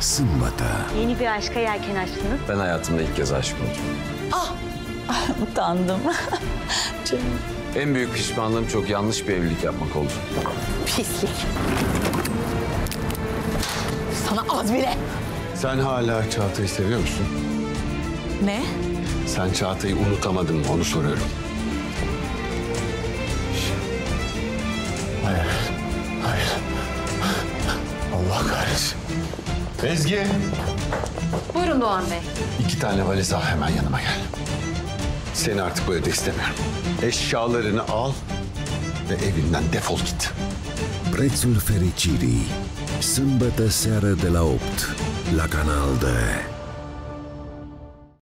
sâmbătă, Yeni bir aşka yelken açtınız. Ben hayatımda ilk kez aşık oldum. Utandım. Canım. En büyük pişmanlığım çok yanlış bir evlilik yapmak oldu. Pislik. Sana az bile. Sen hala Çağatay'ı seviyor musun? Ne? Sen Çağatay'ı unutamadın mı onu soruyorum. Hayır. Hayır. Allah kahretsin. Ezgi. Buyurun Doğan Bey. İki tane valiz al hemen yanıma gel. Seni artık bu evde istemiyorum. Eşyalarını al ve evinden defol git. Prețul fericirii, sâmbătă seară de la 8, la Canal D.